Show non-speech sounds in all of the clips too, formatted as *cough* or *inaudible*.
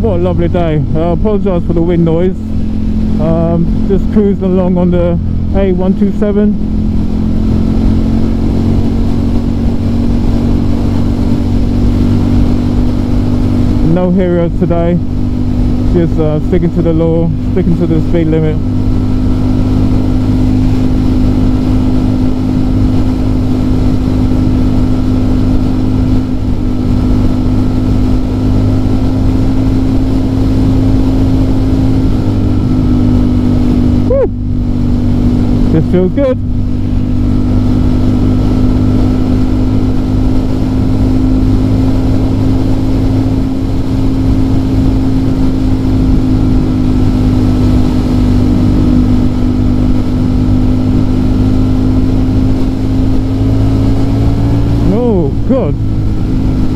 What a lovely day. I apologise for the wind noise. Um, just cruising along on the A127. No heroes today. Just uh, sticking to the law, sticking to the speed limit. Feels good. Oh god,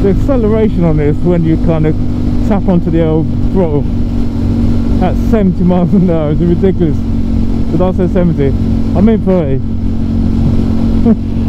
the acceleration on this when you kind of tap onto the old throttle at 70 miles an hour is ridiculous. Did I say 70? I mean 30. *laughs*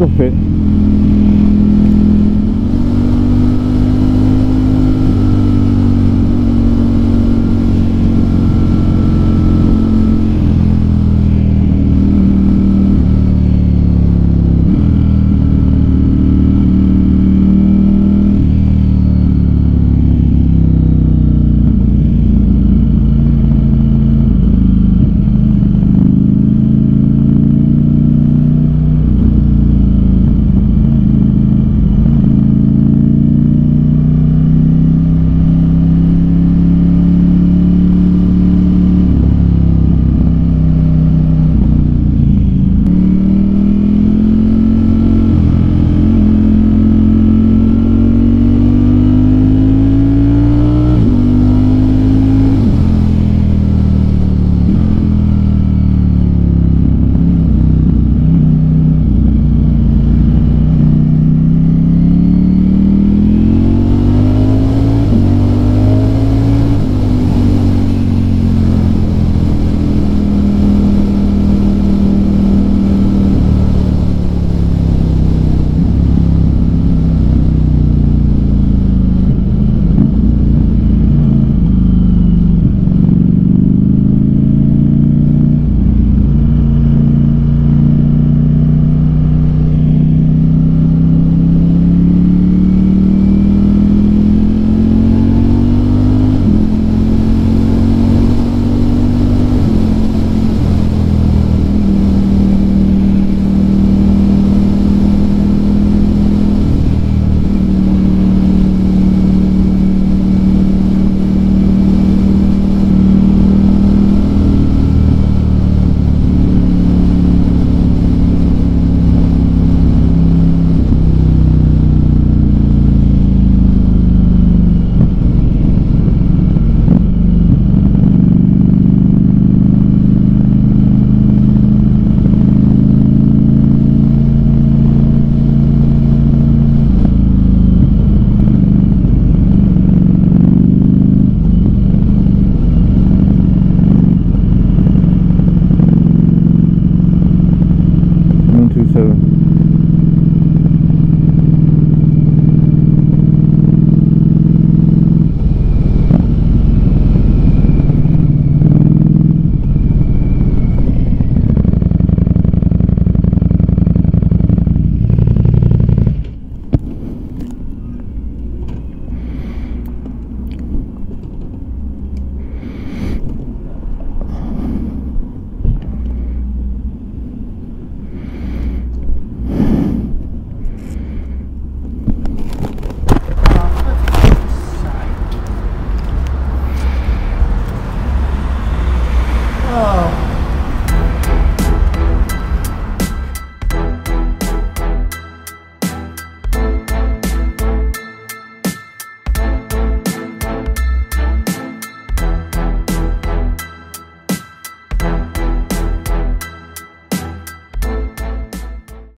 sex. Oh,